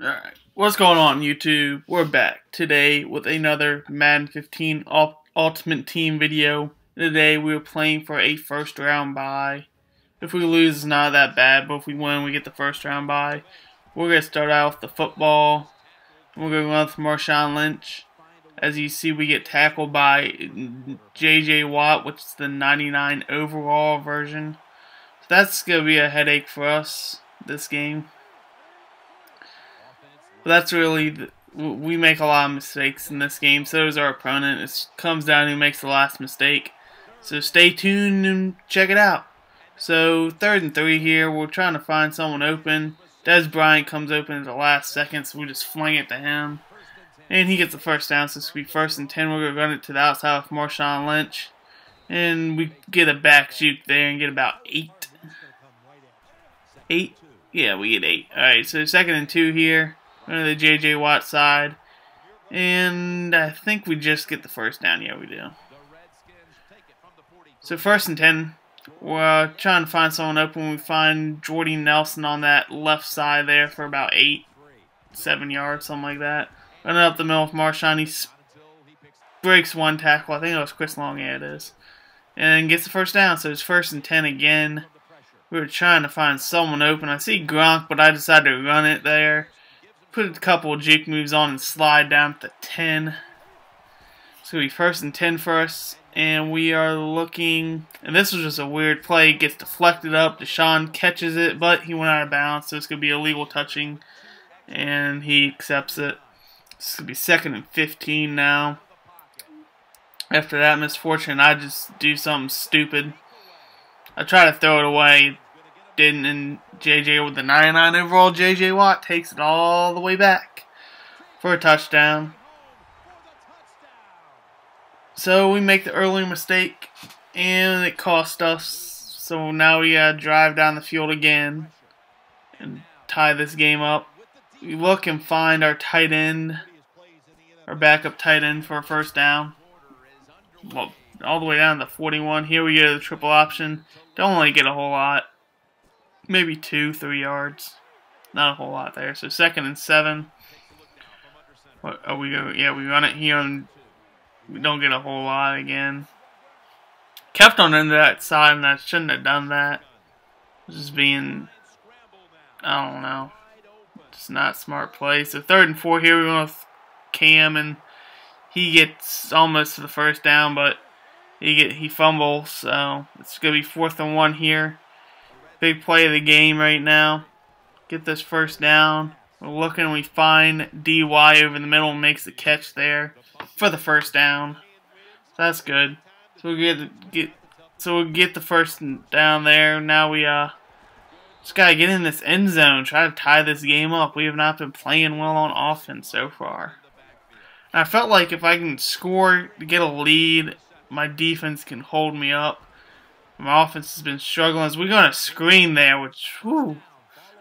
Alright, what's going on YouTube? We're back today with another Madden 15 Ultimate Team video. Today we're playing for a first round bye. If we lose, it's not that bad, but if we win, we get the first round bye. We're going to start out with the football. We're going to run with Marshawn Lynch. As you see, we get tackled by J.J. Watt, which is the 99 overall version. So that's going to be a headache for us this game. That's really, the, we make a lot of mistakes in this game. So does our opponent. It comes down who makes the last mistake. So stay tuned and check it out. So third and three here. We're trying to find someone open. Dez Bryant comes open at the last second, so we just fling it to him. And he gets the first down, so going be first and 10. We're going to run it to the outside with Marshawn Lynch. And we get a back juke there and get about 8. 8? Yeah, we get 8. Alright, so second and 2 here. To the J.J. Watt side. And I think we just get the first down. Yeah, we do. So first and 10. We're trying to find someone open. We find Jordy Nelson on that left side there for about 8, 7 yards, something like that. Running up the middle of Marshawn. He breaks one tackle. I think it was Chris Long. Yeah, it is. And gets the first down. So it's first and 10 again. We were trying to find someone open. I see Gronk, but I decided to run it there. Put a couple of juke moves on and slide down to 10. So we first and 10 for us. And we are looking, and this was just a weird play. Gets deflected up. Deshaun catches it, but he went out of bounds, so it's going to be illegal touching. And he accepts it. This could be second and 15 now. After that misfortune, I just do something stupid. I try to throw it away. Didn't, and JJ with the 99 overall, JJ Watt takes it all the way back for a touchdown. So we make the early mistake, and it cost us. So now we gotta drive down the field again and tie this game up. We look and find our tight end, our backup tight end for a first down. Well, all the way down to 41. Here we go, the triple option. Don't really get a whole lot. Maybe two, three yards. Not a whole lot there. So second and seven. What are we going? Yeah, we run it here and we don't get a whole lot again. Kept on into that side, and I shouldn't have done that. Just being, I don't know, just not smart play. So third and four here, we went with Cam, and he gets almost to the first down, but he get he fumbles. So it's gonna be fourth and one here. Big play of the game right now. Get this first down. We're looking, we find DY over the middle and makes the catch there for the first down. So that's good. So we get get so we get the first down there. Now we uh just gotta get in this end zone, try to tie this game up. We have not been playing well on offense so far. And I felt like if I can score to get a lead, my defense can hold me up. My offense has been struggling. As we got a screen there, which whew,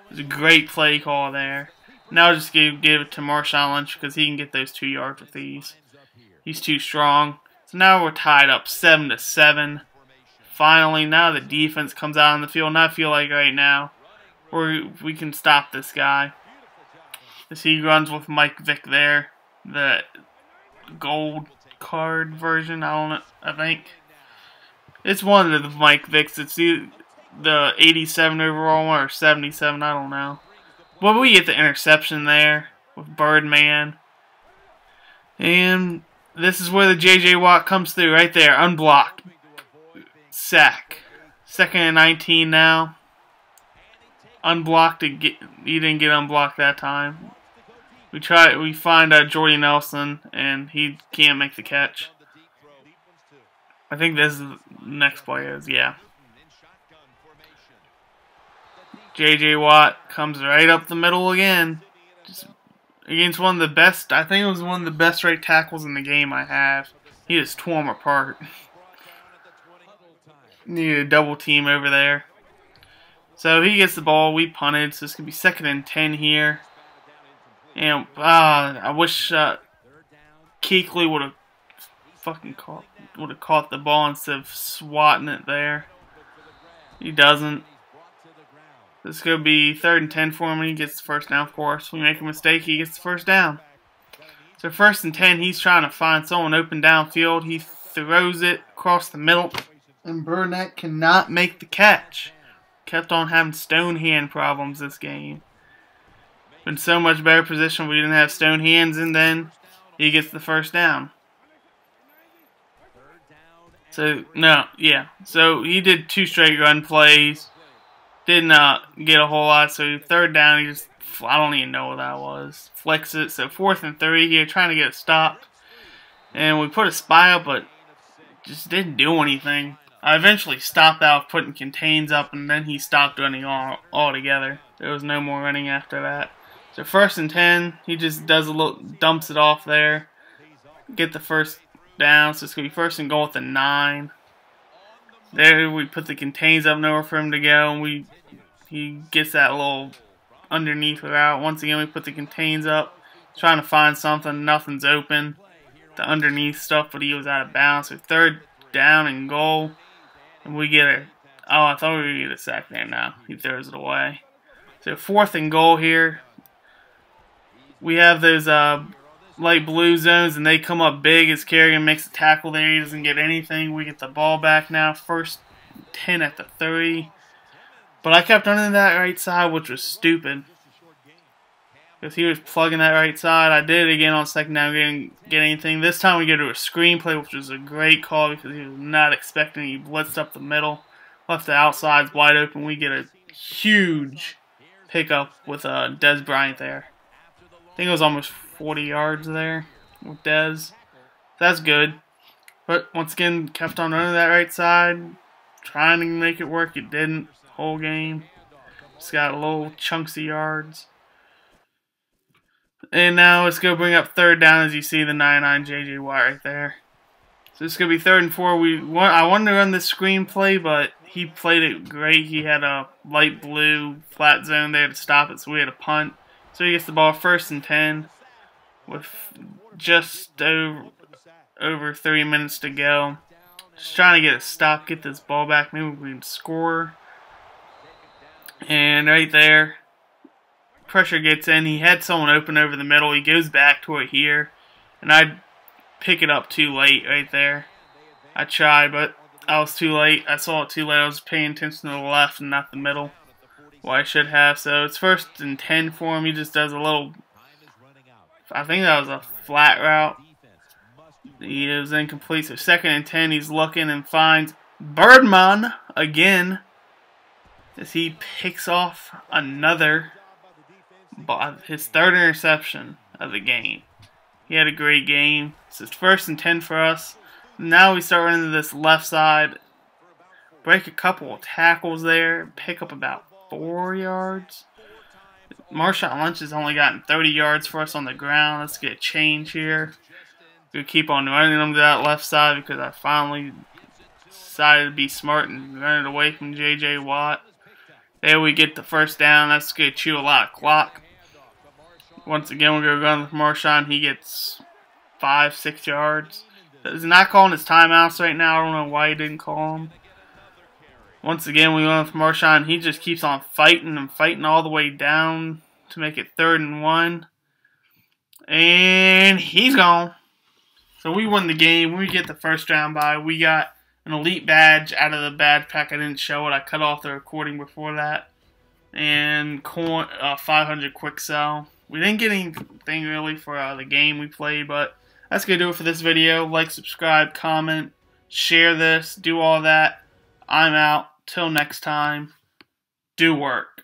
was a great play call there. Now just give, give it to Marshawn Lynch because he can get those two yards with these. He's too strong. So now we're tied up 7 to 7. Finally, now the defense comes out on the field. And I feel like right now we we can stop this guy. As he runs with Mike Vick there. The gold card version, I don't know, I think. It's one of the Mike Vicks. It's the, the 87 overall one or 77, I don't know. But we get the interception there with Birdman. And this is where the J.J. Watt comes through right there. Unblocked. Sack. Second and 19 now. Unblocked. Get, he didn't get unblocked that time. We try. We find uh, Jordy Nelson, and he can't make the catch. I think this is next play is, yeah. J.J. Watt comes right up the middle again. Just against one of the best, I think it was one of the best right tackles in the game I have. He just tore him apart. Needed a double team over there. So he gets the ball, we punted, so going to be second and 10 here. And, uh, I wish uh, Kuechly would have fucking caught, would have caught the ball instead of swatting it there. He doesn't. This to be third and ten for him, and he gets the first down, of course. We make a mistake, he gets the first down. So first and ten, he's trying to find someone open downfield. He throws it across the middle, and Burnett cannot make the catch. Kept on having stone hand problems this game. Been so much better position we didn't have stone hands, and then he gets the first down. So, no, yeah. So, he did two straight run plays. Did not get a whole lot. So, third down, he just, I don't even know what that was. Flex it. So, fourth and three here, trying to get it stopped. And we put a spy up, but just didn't do anything. I eventually stopped out putting contains up, and then he stopped running all altogether. There was no more running after that. So first and ten, he just does a little, dumps it off there. Get the first down, so it's going to be first and goal with the 9. There we put the contains up nowhere for him to go, and we he gets that little underneath route. Once again, we put the contains up, trying to find something. Nothing's open. The underneath stuff, but he was out of bounds. So third down and goal, and we get a. Oh, I thought we were to get a sack there now. He throws it away. So fourth and goal here. We have those uh, light blue zones, and they come up big as Kerrigan makes a tackle there. He doesn't get anything. We get the ball back now. First 10 at the 30. But I kept running that right side, which was stupid. Because he was plugging that right side. I did it again on second down, didn't get anything. This time we get to a screenplay, which was a great call because he was not expecting. He blitzed up the middle, left the outsides wide open. We get a huge pickup with uh, Dez Bryant there. I think it was almost 40 yards there with Dez. That's good. But once again, kept on running that right side, trying to make it work. It didn't. Whole game. Just got a little chunks of yards. And now let's go bring up third down as you see the 99 JJ Watt right there. So it's going to be third and four. We want, I wanted to run the screenplay, but he played it great. He had a light blue flat zone there to stop it, so we had a punt. So he gets the ball first and 10 with just over, three minutes to go. Just trying to get a stop, get this ball back. Maybe we can score. And right there, pressure gets in. He had someone open over the middle. He goes back to it here. And I pick it up too late right there. I tried, but I was too late. I saw it too late. I was paying attention to the left and not the middle. Well, I should have. So it's first and 10 for him. He just does a little I think that was a flat route. He is incomplete. So second and ten, he's looking and finds Birdman again as he picks off another, his third interception of the game. He had a great game. It's his first and ten for us. Now we start running to this left side, break a couple of tackles there, pick up about four yards. Marshawn Lynch has only gotten 30 yards for us on the ground. Let's get a change here. We keep on running them to that left side because I finally decided to be smart and run it away from J.J. Watt. There we get the first down. That's going to chew a lot of clock. Once again, we're going to run with Marshawn. He gets five, six yards. He's not calling his timeouts right now. I don't know why he didn't call them. Once again, we went with Marshawn. He just keeps on fighting and fighting all the way down to make it third and one. And he's gone. So we won the game. We get the first round bye. We got an elite badge out of the badge pack. I didn't show it. I cut off the recording before that. And coin, uh, 500 quick sell. We didn't get anything really for uh, the game we played, but that's going to do it for this video. Like, subscribe, comment, share this, do all that. I'm out. Till next time, do work.